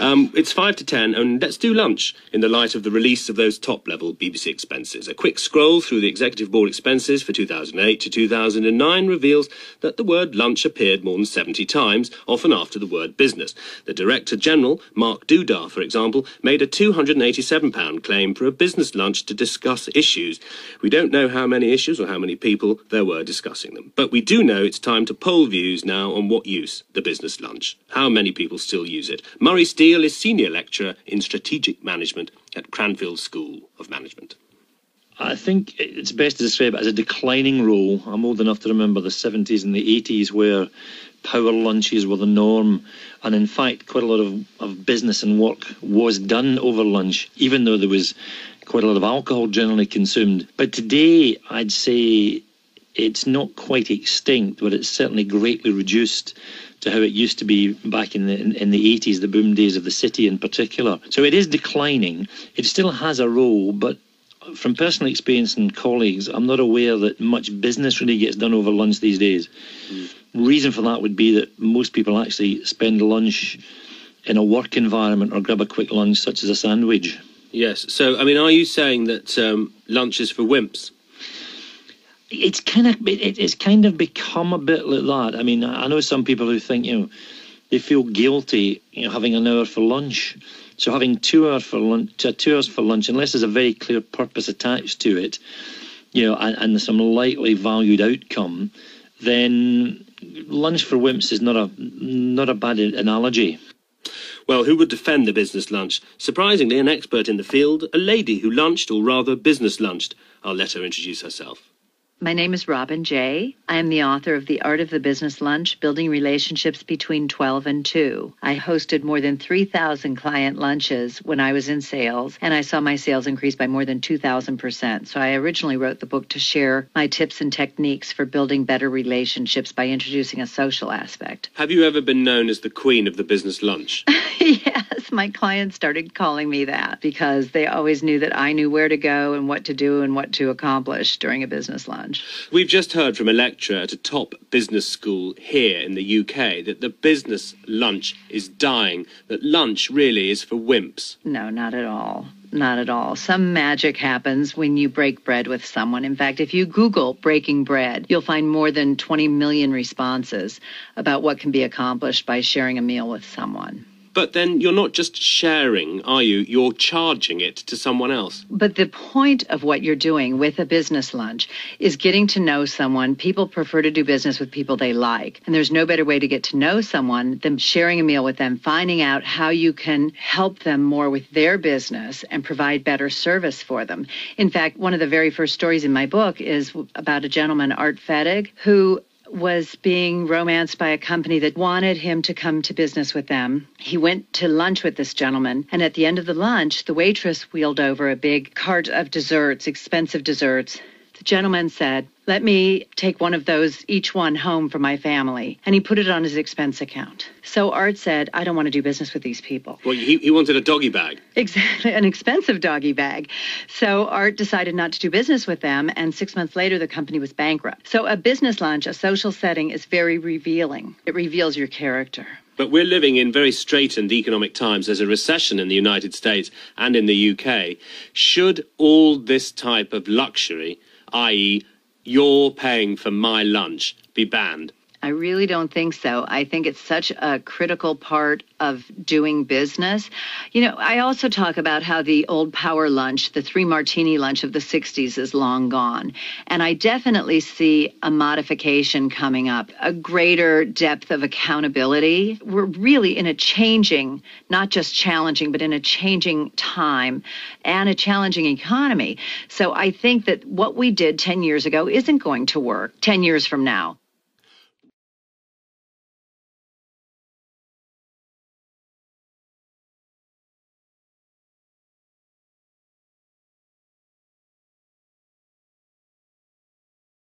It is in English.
Um, it's five to ten, and let's do lunch in the light of the release of those top level BBC expenses. A quick scroll through the Executive Board expenses for 2008 to 2009 reveals that the word lunch appeared more than 70 times, often after the word business. The Director General, Mark Dudar, for example, made a £287 claim for a business lunch to discuss issues. We don't know how many issues or how many people there were discussing them, but we do know it's time to poll views now on what use the business lunch. How many people still use it? Murray Is Senior Lecturer in Strategic Management at Cranfield School of Management. I think it's best to describe it as a declining role. I'm old enough to remember the 70s and the 80s where power lunches were the norm. And in fact, quite a lot of, of business and work was done over lunch, even though there was quite a lot of alcohol generally consumed. But today, I'd say it's not quite extinct, but it's certainly greatly reduced to how it used to be back in the in, in, the 80s, the boom days of the city in particular. So it is declining. It still has a role, but from personal experience and colleagues, I'm not aware that much business really gets done over lunch these days. Mm. Reason for that would be that most people actually spend lunch in a work environment or grab a quick lunch, such as a sandwich. Yes. So, I mean, are you saying that um, lunch is for wimps? It's kind of it, it's kind of become a bit like that. I mean, I know some people who think you know they feel guilty, you know, having an hour for lunch. So having two hours for lunch, two hours for lunch, unless there's a very clear purpose attached to it, you know, and, and some lightly valued outcome, then lunch for wimps is not a not a bad analogy. Well, who would defend the business lunch? Surprisingly, an expert in the field, a lady who lunched, or rather business lunched. I'll let her introduce herself. My name is Robin Jay. I am the author of The Art of the Business Lunch Building Relationships Between 12 and 2. I hosted more than 3,000 client lunches when I was in sales, and I saw my sales increase by more than 2,000%. So I originally wrote the book to share my tips and techniques for building better relationships by introducing a social aspect. Have you ever been known as the queen of the business lunch? yes, my clients started calling me that because they always knew that I knew where to go and what to do and what to accomplish during a business lunch. We've just heard from a lecturer at a top business school here in the UK that the business lunch is dying, that lunch really is for wimps. No, not at all. Not at all. Some magic happens when you break bread with someone. In fact, if you Google breaking bread, you'll find more than 20 million responses about what can be accomplished by sharing a meal with someone. But then you're not just sharing, are you? You're charging it to someone else. But the point of what you're doing with a business lunch is getting to know someone. People prefer to do business with people they like. And there's no better way to get to know someone than sharing a meal with them, finding out how you can help them more with their business and provide better service for them. In fact, one of the very first stories in my book is about a gentleman, Art Fettig, who was being romanced by a company that wanted him to come to business with them. He went to lunch with this gentleman, and at the end of the lunch, the waitress wheeled over a big cart of desserts, expensive desserts. The gentleman said, Let me take one of those, each one, home for my family. And he put it on his expense account. So Art said, I don't want to do business with these people. Well, he, he wanted a doggy bag. Exactly, an expensive doggy bag. So Art decided not to do business with them. And six months later, the company was bankrupt. So a business lunch, a social setting, is very revealing. It reveals your character. But we're living in very straitened economic times. There's a recession in the United States and in the UK. Should all this type of luxury i.e., you're paying for my lunch, be banned? I really don't think so. I think it's such a critical part of doing business. You know, I also talk about how the old power lunch, the three martini lunch of the 60s, is long gone. And I definitely see a modification coming up, a greater depth of accountability. We're really in a changing, not just challenging, but in a changing time and a challenging economy. So I think that what we did 10 years ago isn't going to work 10 years from now.